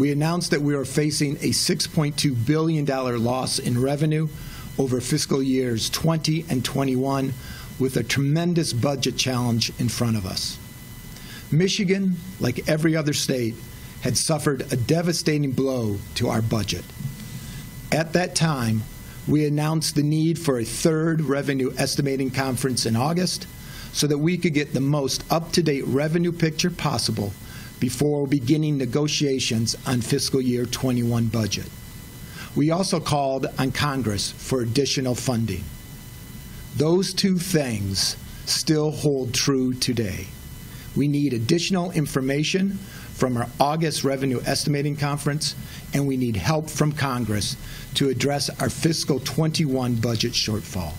We announced that we are facing a $6.2 billion loss in revenue over fiscal years 20 and 21 with a tremendous budget challenge in front of us. Michigan, like every other state, had suffered a devastating blow to our budget. At that time, we announced the need for a third revenue estimating conference in August so that we could get the most up to date revenue picture possible before beginning negotiations on fiscal year 21 budget. We also called on Congress for additional funding. Those two things still hold true today. We need additional information from our August revenue estimating conference, and we need help from Congress to address our fiscal 21 budget shortfall.